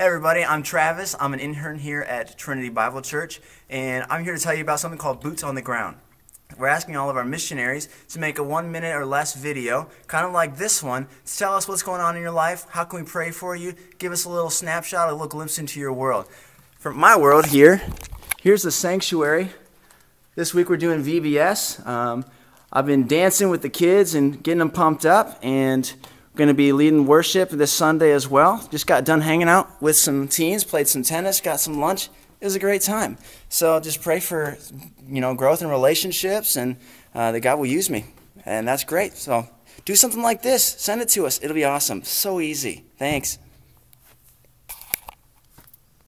Hey everybody, I'm Travis. I'm an intern here at Trinity Bible Church, and I'm here to tell you about something called Boots on the Ground. We're asking all of our missionaries to make a one minute or less video, kind of like this one, to tell us what's going on in your life, how can we pray for you, give us a little snapshot, a little glimpse into your world. From my world here, here's the sanctuary. This week we're doing VBS. Um, I've been dancing with the kids and getting them pumped up, and going to be leading worship this Sunday as well. Just got done hanging out with some teens, played some tennis, got some lunch. It was a great time. So just pray for, you know, growth in relationships and uh, that God will use me. And that's great. So do something like this. Send it to us. It'll be awesome. So easy. Thanks.